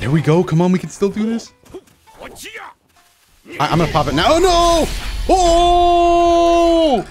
There we go. Come on, we can still do this. I, am gonna pop it now. Oh no! Oh!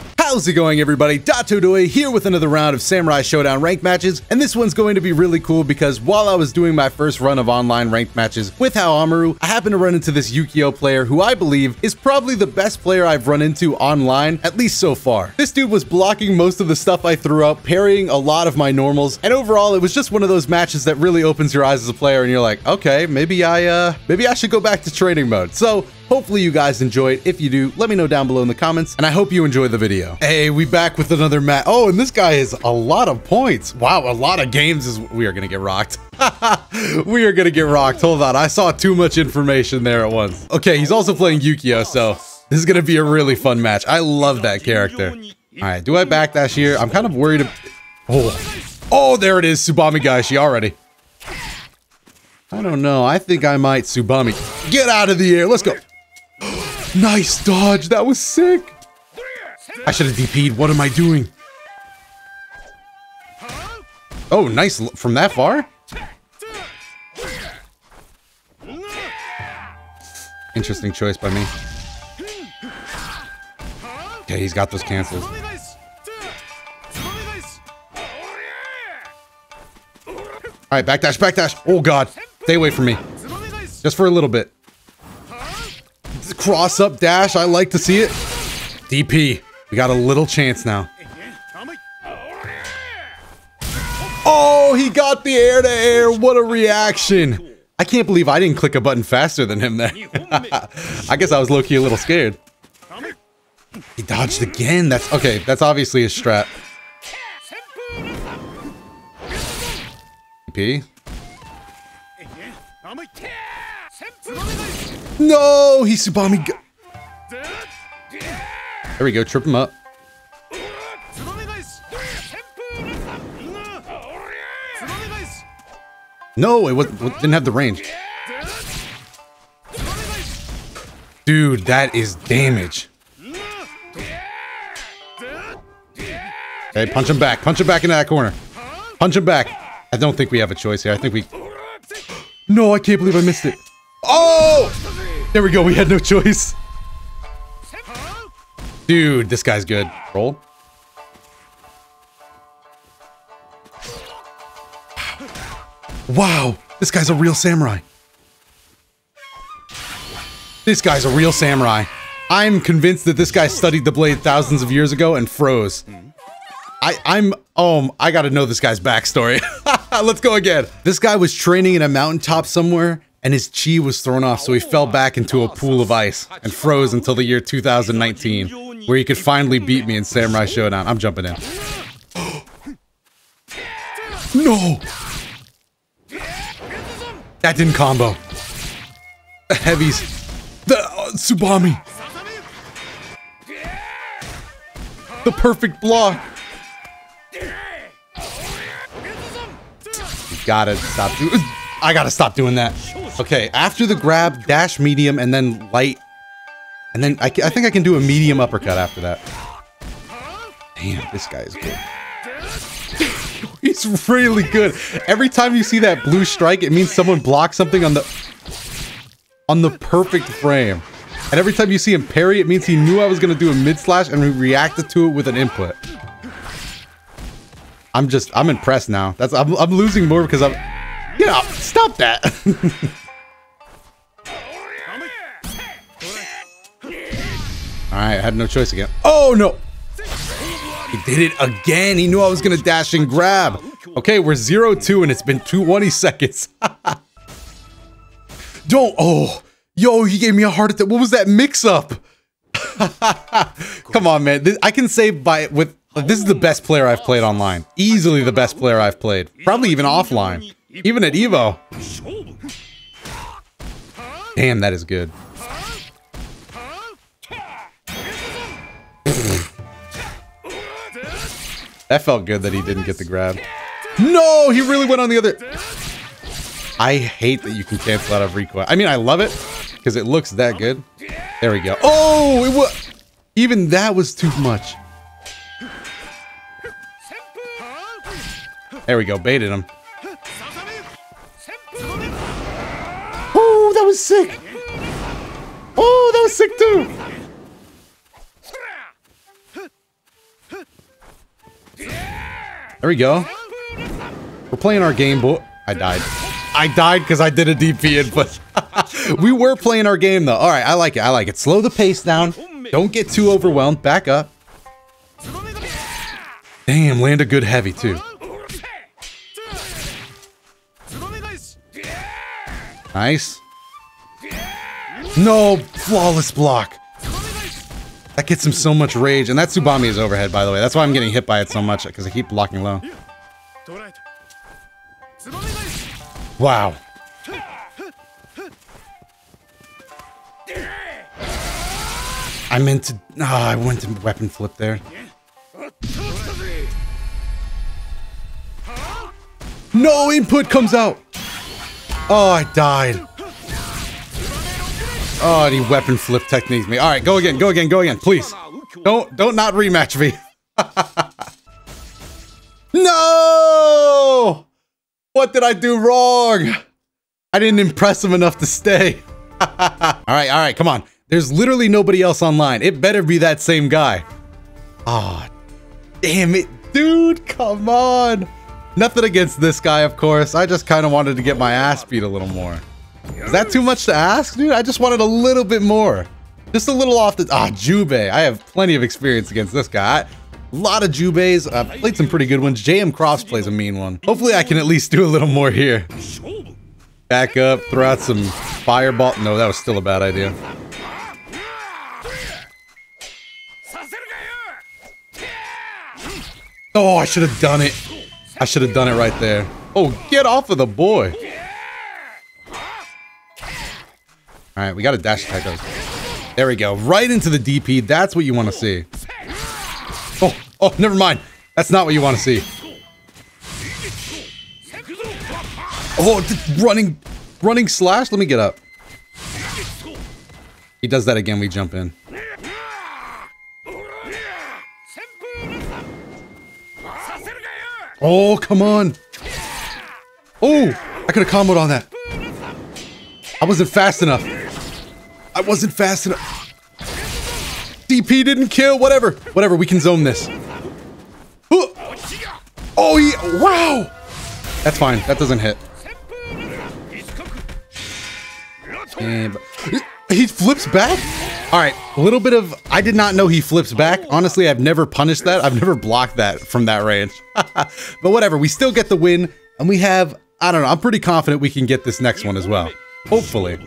How's it going everybody? Dato Datodoy here with another round of Samurai Shodown ranked matches, and this one's going to be really cool because while I was doing my first run of online ranked matches with Haohmaru, I happened to run into this Ukyo player who I believe is probably the best player I've run into online, at least so far. This dude was blocking most of the stuff I threw up, parrying a lot of my normals, and overall it was just one of those matches that really opens your eyes as a player and you're like, okay, maybe I, uh, maybe I should go back to training mode. So Hopefully you guys enjoyed. If you do, let me know down below in the comments, and I hope you enjoy the video. Hey, we back with another match. Oh, and this guy is a lot of points. Wow, a lot of games is we are gonna get rocked. we are gonna get rocked. Hold on, I saw too much information there at once. Okay, he's also playing Ukyo, so this is gonna be a really fun match. I love that character. All right, do I backdash here? I'm kind of worried. Oh, oh, there it is, Tsubame Gaishi already. I don't know. I think I might Tsubame. Get out of the air. Let's go. Nice dodge. That was sick. I should have DP'd. What am I doing? Oh, nice. From that far? Interesting choice by me. Okay, he's got those cancels. Alright, backdash, backdash. Oh god. Stay away from me. Just for a little bit. Cross up dash. I like to see it. DP. We got a little chance now. Oh, he got the air to air. What a reaction. I can't believe I didn't click a button faster than him there. I guess I was low-key a little scared. He dodged again. That's okay. That's obviously a strat. DP. No, he Tsubame. There we go. Trip him up. No, it, was, didn't have the range. Dude, that is damage. Okay, punch him back. Punch him back into that corner. Punch him back. I don't think we have a choice here. I think we... No, I can't believe I missed it. Oh! There we go. We had no choice. Dude, this guy's good. Roll. Wow. This guy's a real samurai. This guy's a real samurai. I'm convinced that this guy studied the blade thousands of years ago and froze. I, I'm, oh, I gotta know this guy's backstory. Let's go again. This guy was training in a mountaintop somewhere and his chi was thrown off, so he fell back into a pool of ice and froze until the year 2019, where he could finally beat me in Samurai Shodown. I'm jumping in. no! That didn't combo. The heavies. The uh, Tsubame. The perfect block. You gotta stop doing. I gotta stop doing that. Okay, after the grab, dash medium, and then light. And then I, I think I can do a medium uppercut after that. Damn, this guy is good. He's really good. Every time you see that blue strike, it means someone blocked something on the on the perfect frame. And every time you see him parry, it means he knew I was going to do a mid slash and reacted to it with an input. I'm just, I'm impressed now. That's, I'm, I'm losing more because I'm, you know, stop that. Alright, I had no choice again. Oh, no! He did it again. He knew I was going to dash and grab. Okay, we're 0-2 and it's been 20 seconds. Don't. Oh, yo, he gave me a heart attack. What was that mix-up? Come on, man. This, I can say by with this is the best player I've played online. Easily the best player I've played. Probably even offline. Even at Evo. Damn, that is good. That felt good that he didn't get the grab. No, he really went on the other. I hate that you can cancel out of recoil. I mean, I love it because it looks that good. There we go. Oh, it was even that was too much. There we go, baited him. Oh, that was sick. Oh, that was sick too. There we go. We're playing our game, boy. I died. I died because I did a DP input. we were playing our game though. All right, I like it. I like it. Slow the pace down. Don't get too overwhelmed. Back up. Damn, land a good heavy too. Nice. No, flawless block. That gets him so much rage. And that Tsubame is overhead, by the way. That's why I'm getting hit by it so much, because I keep blocking low. Wow. I meant to... Oh, I went to weapon flip there. No input comes out! Oh, I died. Oh, and he weapon flip techniques me. All right, go again, go again, go again, please. Don't, don't not rematch me. no! What did I do wrong? I didn't impress him enough to stay. all right, all right, come on. There's literally nobody else online. It better be that same guy. Ah, oh, damn it, dude, come on. Nothing against this guy, of course. I just kind of wanted to get my ass beat a little more. Is that too much to ask, dude? I just wanted a little bit more. Just a little off the... Ah, Jubei. I have plenty of experience against this guy. A lot of Jubeis. I've played some pretty good ones. JM Cross plays a mean one. Hopefully I can at least do a little more here. Back up, throw out some fireball. No, that was still a bad idea. Oh, I should have done it. I should have done it right there. Oh, get off of the boy. All right, we got a dash attack. There we go. Right into the DP. That's what you want to see. Oh, oh, never mind. That's not what you want to see. Oh, running, running slash. Let me get up. He does that again. We jump in. Oh, come on. Oh, I could have comboed on that. I wasn't fast enough. I wasn't fast enough. DP didn't kill. Whatever. Whatever. We can zone this. Oh, yeah. Wow. That's fine. That doesn't hit. He flips back? All right, a little bit of, I did not know he flips back. Honestly, I've never punished that. I've never blocked that from that range. but whatever, we still get the win. And we have, I don't know, I'm pretty confident we can get this next one as well. Hopefully.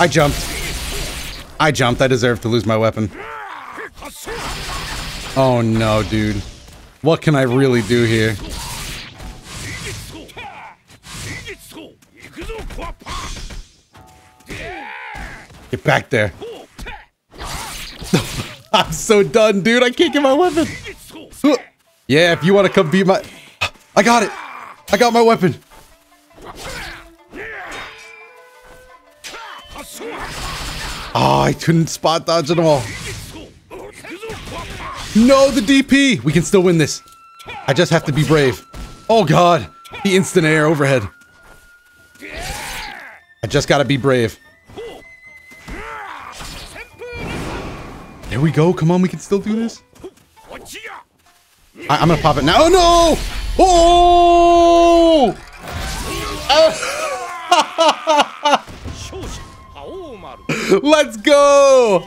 I jumped. I jumped. I deserve to lose my weapon. Oh no, dude. What can I really do here? Get back there. I'm so done, dude. I can't get my weapon. Yeah, if you want to come beat my... I got it. I got my weapon. Oh, I couldn't spot dodge at all. No, the DP. We can still win this. I just have to be brave. Oh, God. The instant air overhead. I just gotta be brave. There we go. Come on, we can still do this. I am gonna pop it now. Oh no! Oh! Let's go!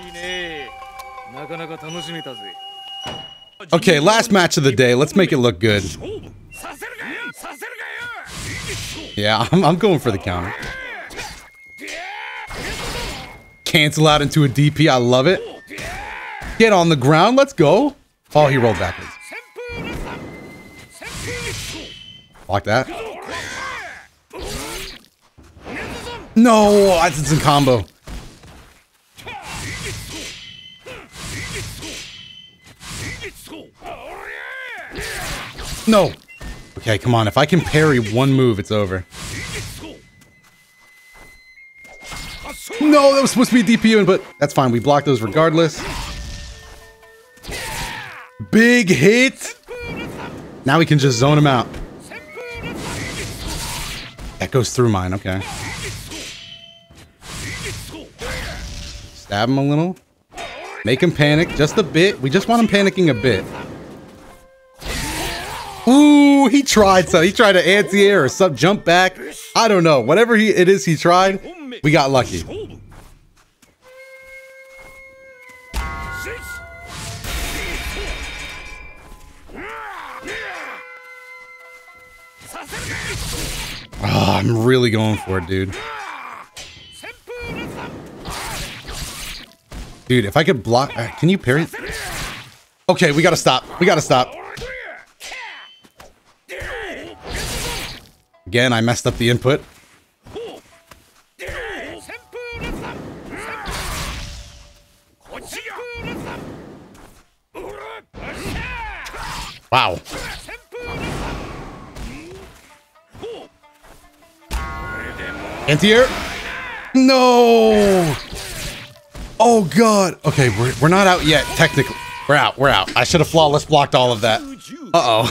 Okay, last match of the day. Let's make it look good. Yeah, I'm, I'm going for the counter. Cancel out into a DP. I love it. Get on the ground. Let's go. Oh, he rolled backwards. Like that. No, that's in combo. No. Okay, come on. If I can parry one move, it's over. No, that was supposed to be DPU, but that's fine. We blocked those regardless. big hit. Now we can just zone him out. That goes through mine, okay. Stab him a little. Make him panic just a bit. We just want him panicking a bit. Ooh, he tried so. He tried to anti-air or sub jump back. I don't know. Whatever he it is he tried, we got lucky. Oh, I'm really going for it, dude. Dude, if I could block... Uh, can you parry? Okay, we gotta stop. We gotta stop. Again, I messed up the input. Wow. Anti-air? No! Oh god. Okay, we're, we're not out yet, technically. We're out, we're out. I should have flawless blocked all of that. Uh-oh.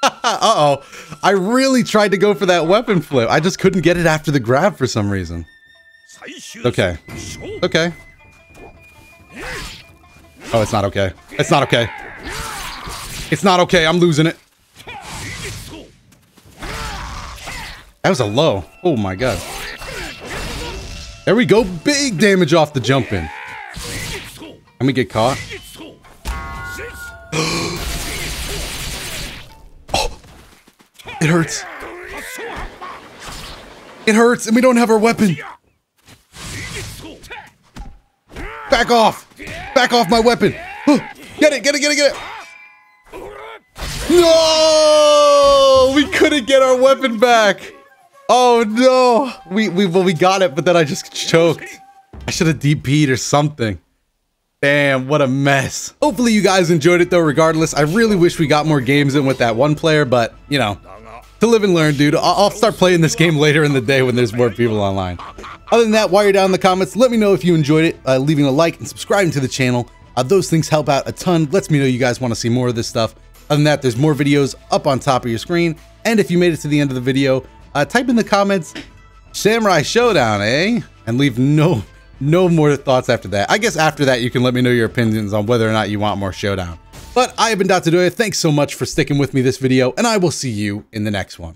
Uh-oh. I really tried to go for that weapon flip. I just couldn't get it after the grab for some reason. Okay. Okay. Oh, it's not okay. It's not okay. It's not okay. I'm losing it. That was a low. Oh my god. There we go. Big damage off the jump in. Let me get caught. hurts. It hurts, and we don't have our weapon. Back off. Back off my weapon. Get it, get it, get it, get it. No! We couldn't get our weapon back. Oh no! We we well we got it, but then I just choked. I should have DP'd or something. Damn, what a mess. Hopefully you guys enjoyed it though regardless. I really wish we got more games in with that one player, but you know, to live and learn, dude. I'll, start playing this game later in the day when there's more people online. Other than that, while you're down in the comments, let me know if you enjoyed it, uh, leaving a like and subscribing to the channel. Uh, those things help out a ton. Lets me know you guys want to see more of this stuff. Other than that, there's more videos up on top of your screen. And if you made it to the end of the video, uh, type in the comments Samurai Shodown, eh? And leave no no more thoughts after that. I guess after that, you can let me know your opinions on whether or not you want more Shodown. But I have been Dotodoya. Thanks so much for sticking with me this video, and I will see you in the next one.